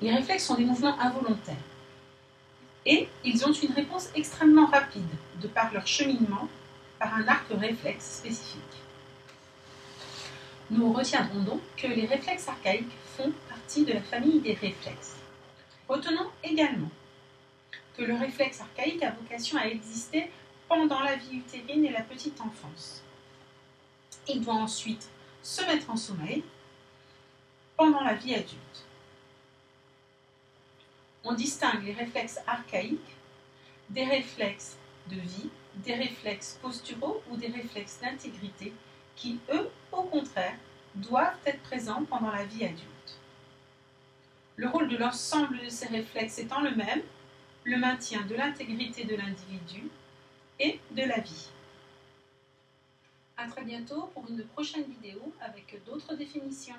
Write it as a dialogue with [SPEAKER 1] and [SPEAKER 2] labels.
[SPEAKER 1] Les réflexes sont des mouvements involontaires et ils ont une réponse extrêmement rapide de par leur cheminement par un arc réflexe spécifique. Nous retiendrons donc que les réflexes archaïques font partie de la famille des réflexes. Retenons également que le réflexe archaïque a vocation à exister pendant la vie utérine et la petite enfance. Il doit ensuite se mettre en sommeil pendant la vie adulte. On distingue les réflexes archaïques des réflexes de vie, des réflexes posturaux ou des réflexes d'intégrité qui, eux, au contraire, doivent être présents pendant la vie adulte. Le rôle de l'ensemble de ces réflexes étant le même, le maintien de l'intégrité de l'individu et de la vie. A très bientôt pour une prochaine vidéo avec d'autres définitions.